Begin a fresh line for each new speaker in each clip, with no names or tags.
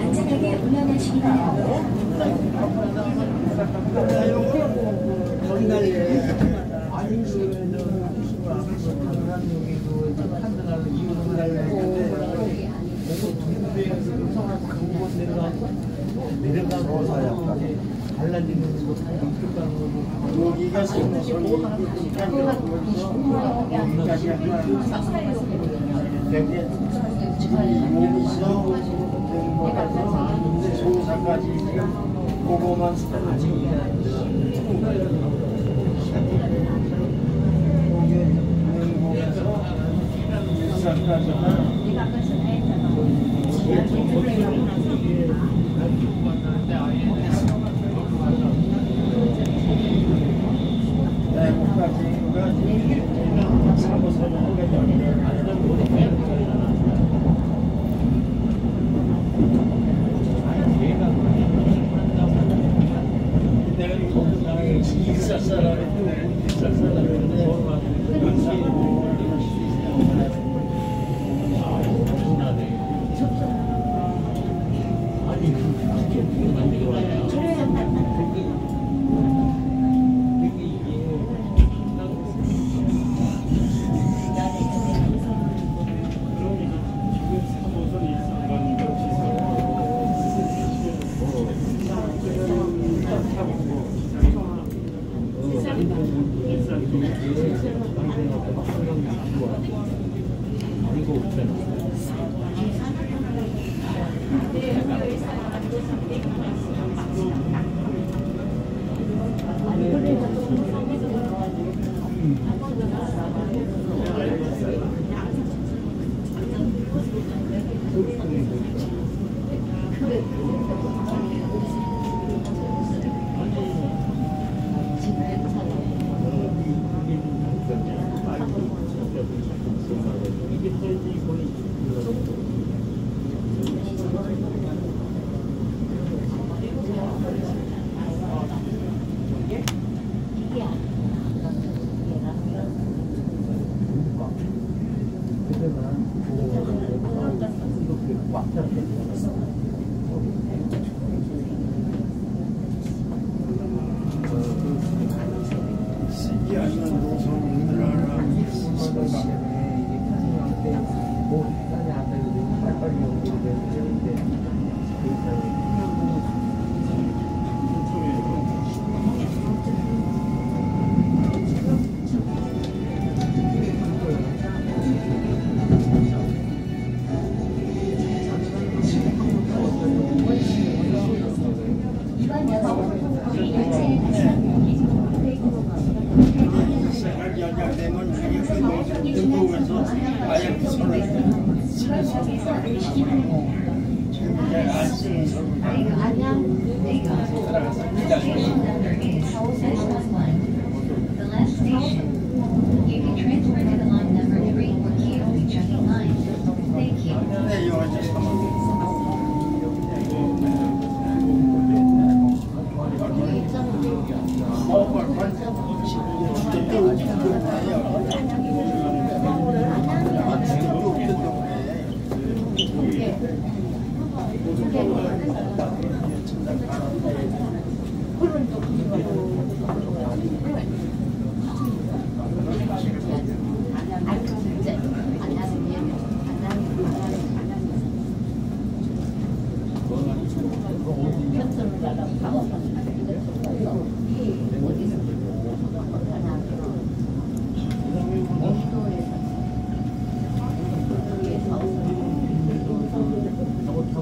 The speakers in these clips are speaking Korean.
안전하게 운전하시기 바랍니다.
여기가 생선이 여 영국에서 일산까지는 내국까지가 사무소는 내가 이 사 사람인데 이사 사람인데 啊， 안쓰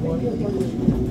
어디서